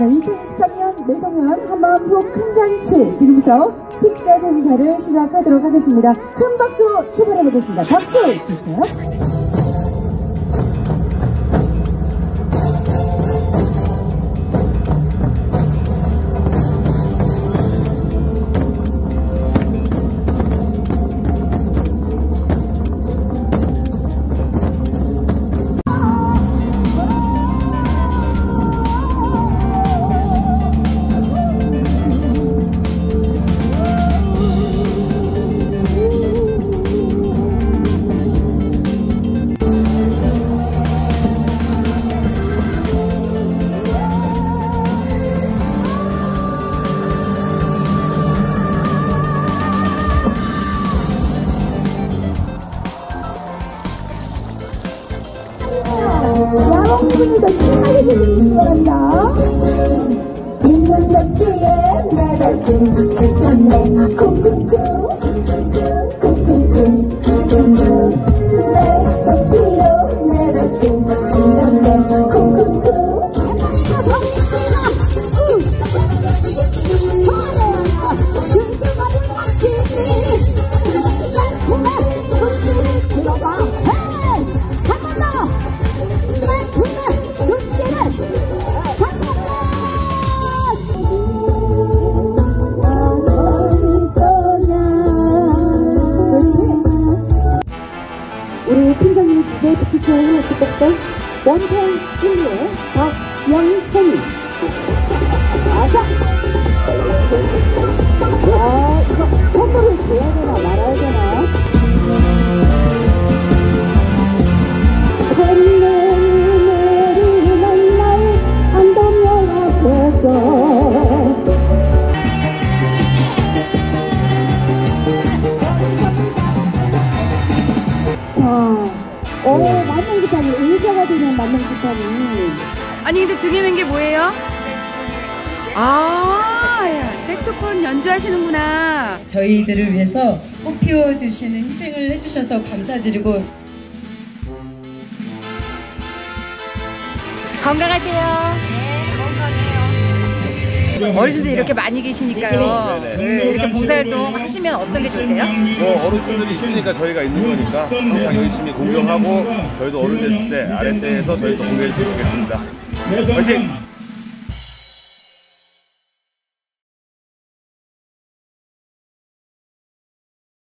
네, 2023년 매성면 한마음표 큰 잔치 지금부터 식전 행사를 시작하도록 하겠습니다. 큰 박수로 출발해 보겠습니다. 박수 주세요. 야옹분을 더 심하게 들리시기 바랍니다. 붙이켜요 똑똑똑 원팬 1위의 박영현이 아자 아 이거 선물을 줘야 되나 말아야 되나 자, 오, 만능 기타님, 의자가 되는 만능 기타님. 아니 근데 등에 맨게 뭐예요? 아, 야, 색소폰 연주하시는구나. 저희들을 위해서 꽃 피워 주시는 희생을 해주셔서 감사드리고 건강하세요. 어르신들 이렇게 많이 계시니까요. 네, 이렇게 봉사활동 하시면 어떤 게 좋으세요? 뭐 어르신들이 있으니까 저희가 있는 거니까 항상 열심히 공경하고 저희도 어른 됐을 때 아랫대에서 저희도 공경해 주겠습니다. 화이팅!